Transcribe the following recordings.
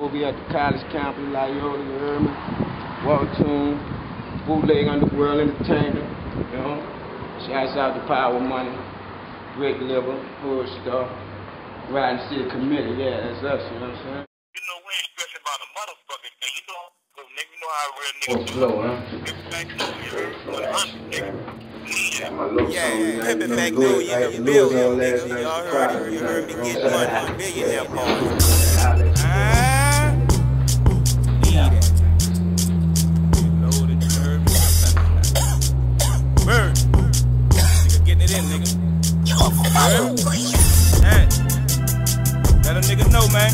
We'll be at the college campus, Loyola, you heard me? Walk Tune, Bootleg Underworld Entertainment, you know? Shouts out to Power Money, Brick Liver, Hood Star, Riding City Committee, yeah, that's us, you know what I'm saying? You know, we ain't stressing about a motherfucking thing. You know, cause nigga, you know how real niggas What's flow, huh? get back to you. One hundred, nigga. Got my little Yeah, song, yeah, man. Pimpin' You know, Magnolia Louis- in the Louis building, on last nigga. night's Y'all heard, product, you heard me know getting what I'm money, saying? millionaire boy. Man.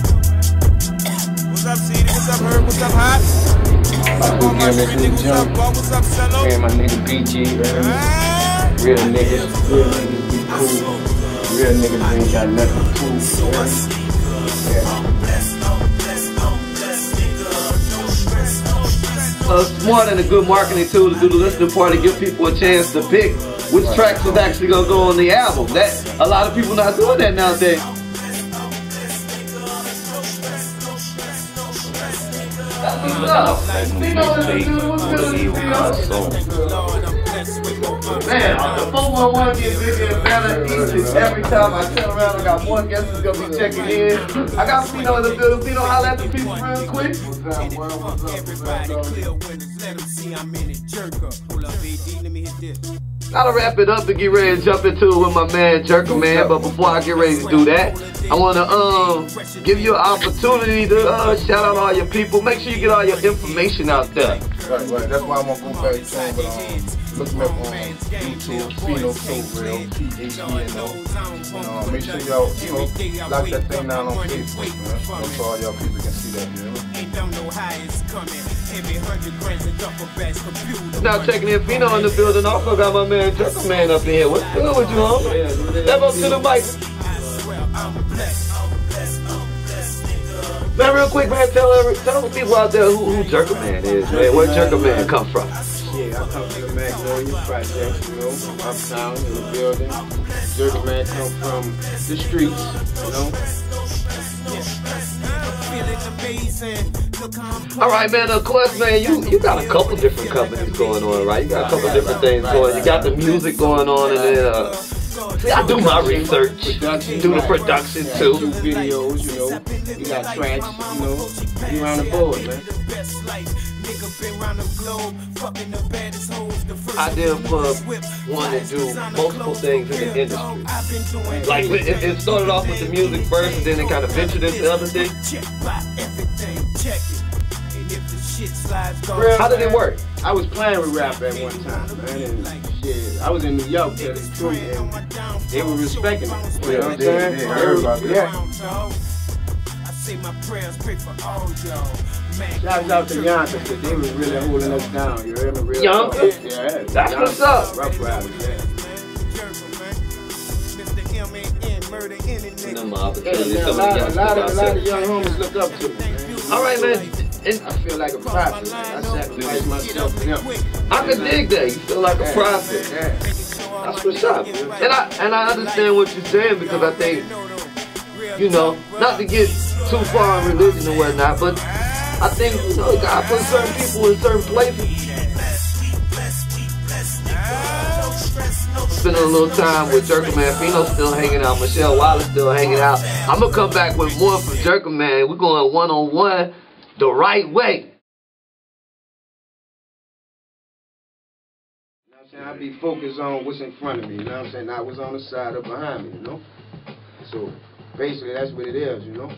What's up, CD? What's up, Herb? What's up, Hot? What's up, all my Give me street niggas? What's up, jump. Bob? What's up, Cello? Yeah, my nigga BG, man. Real niggas, real niggas be cool. Real niggas ain't got nothing to prove. uh, smart and a good marketing tool to do the listening party, give people a chance to pick which tracks is actually gonna go on the album. That a lot of people not doing that nowadays. Up. You know what? Man, the 411 gets bigger and better each and every time I turn around. I got more guests that's gonna be checking in. I got Pheno in the building. Pheno, holla at the people real quick. Everybody clear windows, let 'em see I'm in it. Hold up, AD, let me hit this. Gotta wrap it up to get ready to jump into it with my man Jerkaman. But before I get ready to do that, I wanna um give you an opportunity to uh, shout out all your people. Make sure you get all your information out there. Right, right. That's why I'm gonna go back to him. But um, look me up on YouTube, Pheno So Real, P-H-E-N-O. And uh, make sure y'all, you know, lock that thing down on Facebook, man. So all y'all people can see that, you know. Now checking in Pheno in the building. Also got my man Jerkaman up in here. What's good with you, homie? Step up to the mic. Man, real quick, man, tell every, tell the people out there who, who Jerkaman is, man. Where Jerkaman come from? Shit, I come from the Magnolia Project, you know, uptown in the building. Dirty man come from the streets, you know. All right, man. Of course, man. You you got a couple different companies going on, right? You got a couple different things going. You got the music going on, and then uh, I do my research, Production, do the production Got too. Two videos, you know. You got tracks, you know. You around the board, man. the best life. Nigga been round the globe, fucking the baddest hoes. The first I did for one to do multiple things in the industry. dog. I've been doing Like it, it started off with the music first, and then it kind of ventured into other things. Check by everything, check it. And if the shit slides, go How did it work? I was playing with rap at one time, man, and shit. I was in New York, tell the truth, and they were respecting it. You know what I'm saying? Yeah, I heard about that. Yeah. I say my prayers, pray for all y'all. Man, out to Yonkers, because they was really holding us down. You heard me? Real Yonkers? Yeah. That's Yonkers, what's up. Rough Riders, yeah. Mr. M.A.N. murder any nigga. No more Yeah, a lot, a lot, of, a lot of young homies look up to me. All right, man. And I feel like a prophet. I sacrifice myself for them. I can dig that. You feel like a prophet. Yeah. That's what's up. And I and I understand what you're saying because I think, you know, not to get too far in religion and whatnot, but I think you know God put certain people in certain places. Spending a little time with Jerker Man. Pheno still hanging out. Michelle Wallace still hanging out. I'm gonna come back with more from Jerkaman. We're going one on one the right way. You know? I be focused on what's in front of me, you know what I'm saying? Not what's on the side or behind me, you know? So basically that's what it is, you know?